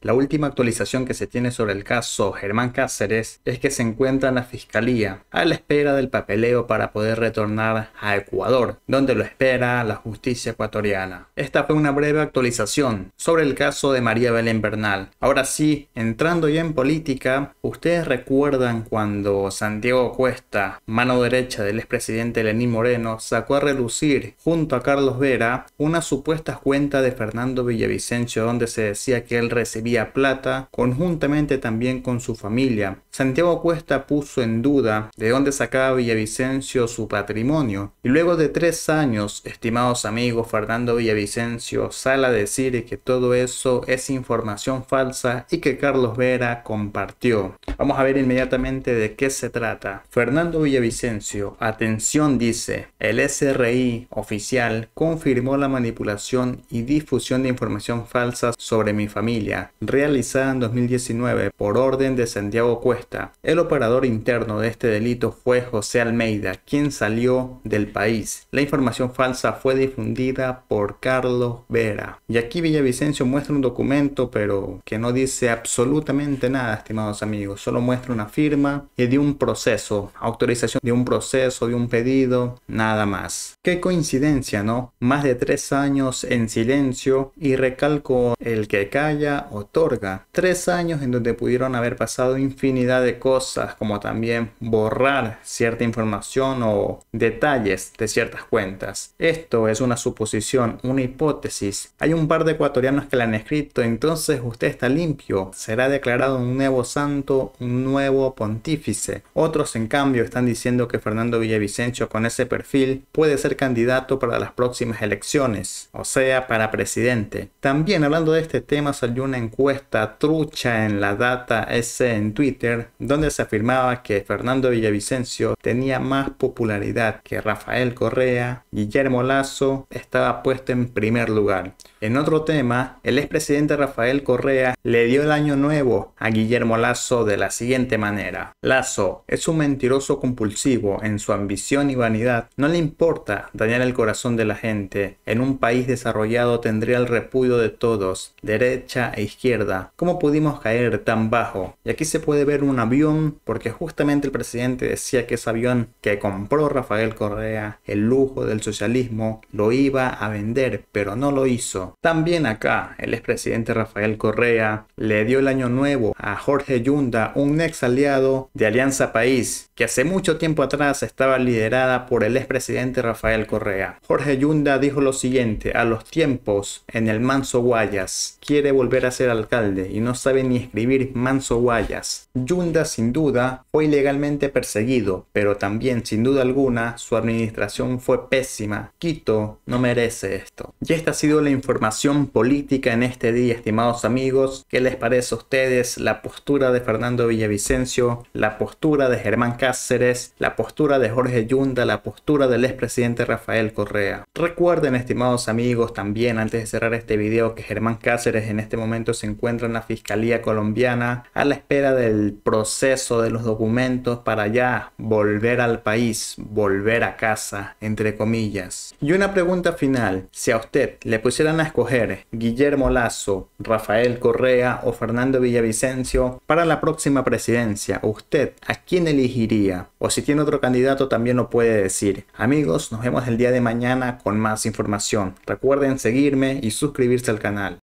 La última actualización que se tiene sobre el caso Germán Cáceres es que se encuentra en la fiscalía a la espera del papeleo para poder retornar a Ecuador, donde lo espera la justicia ecuatoriana. Esta fue una breve actualización sobre el caso de María Belén Bernal. Ahora sí, entrando ya en política, ¿ustedes recuerdan cuando Santiago Cuesta, mano derecha del expresidente Lenín Moreno, sacó a relucir junto a Carlos Vera una supuesta cuenta de Fernando Villavicencio donde se decía que él recibía plata conjuntamente también con su familia. Santiago Cuesta puso en duda de dónde sacaba Villavicencio su patrimonio y luego de tres años, estimados amigos, Fernando Villavicencio sale a decir que todo eso es información falsa y que Carlos Vera compartió. Vamos a ver inmediatamente de qué se trata. Fernando Villavicencio, atención dice, el SRI oficial confirmó la manipulación y difusión de información falsa sobre mi familia realizada en 2019 por orden de Santiago Cuesta. El operador interno de este delito fue José Almeida, quien salió del país. La información falsa fue difundida por Carlos Vera. Y aquí Villavicencio muestra un documento, pero que no dice absolutamente nada, estimados amigos. Solo muestra una firma y de un proceso, autorización de un proceso, de un pedido, nada más. Qué coincidencia, ¿no? Más de tres años en silencio y recalco el que calla o otorga. Tres años en donde pudieron haber pasado infinidad de cosas, como también borrar cierta información o detalles de ciertas cuentas. Esto es una suposición, una hipótesis. Hay un par de ecuatorianos que la han escrito, entonces usted está limpio. Será declarado un nuevo santo, un nuevo pontífice. Otros, en cambio, están diciendo que Fernando Villavicencio con ese perfil puede ser candidato para las próximas elecciones, o sea, para presidente. También hablando de este tema salió una encuesta encuesta trucha en la data S en Twitter, donde se afirmaba que Fernando Villavicencio tenía más popularidad que Rafael Correa, Guillermo Lazo estaba puesto en primer lugar. En otro tema, el expresidente Rafael Correa le dio el año nuevo a Guillermo Lazo de la siguiente manera. Lazo es un mentiroso compulsivo en su ambición y vanidad. No le importa dañar el corazón de la gente. En un país desarrollado tendría el repudio de todos, derecha e izquierda. ¿Cómo pudimos caer tan bajo? Y aquí se puede ver un avión porque justamente el presidente decía que ese avión que compró Rafael Correa, el lujo del socialismo, lo iba a vender, pero no lo hizo. También acá, el expresidente Rafael Correa le dio el año nuevo a Jorge Yunda, un ex aliado de Alianza País, que hace mucho tiempo atrás estaba liderada por el expresidente Rafael Correa. Jorge Yunda dijo lo siguiente, a los tiempos en el Manso Guayas, quiere volver a ser alcalde y no sabe ni escribir Manso Guayas. Yunda sin duda fue ilegalmente perseguido, pero también sin duda alguna su administración fue pésima. Quito no merece esto. Y esta ha sido la información política en este día, estimados amigos. ¿Qué les parece a ustedes la postura de Fernando Villavicencio, la postura de Germán Cáceres, la postura de Jorge Yunda, la postura del expresidente Rafael Correa? Recuerden, estimados amigos, también antes de cerrar este video que Germán Cáceres en este momento se encuentra en la Fiscalía colombiana a la espera del proceso de los documentos para ya volver al país, volver a casa, entre comillas. Y una pregunta final, si a usted le pusieran a escoger Guillermo Lazo, Rafael Correa o Fernando Villavicencio para la próxima presidencia, ¿usted a quién elegiría? O si tiene otro candidato también lo puede decir. Amigos, nos vemos el día de mañana con más información. Recuerden seguirme y suscribirse al canal.